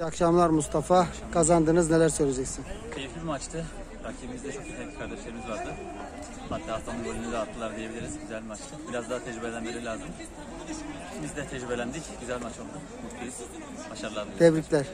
İyi akşamlar Mustafa. Kazandınız neler söyleyeceksin? Keyifli bir maçtı. Rakibimizde çok yetenekli kardeşlerimiz vardı. Hatta haftanın golünü de attılar diyebiliriz. Güzel bir maçtı. Biraz daha tecrübelenmeleri lazım. Biz de tecrübelendik. Güzel maç oldu. Mutluyuz. Başarılar. Tebrikler.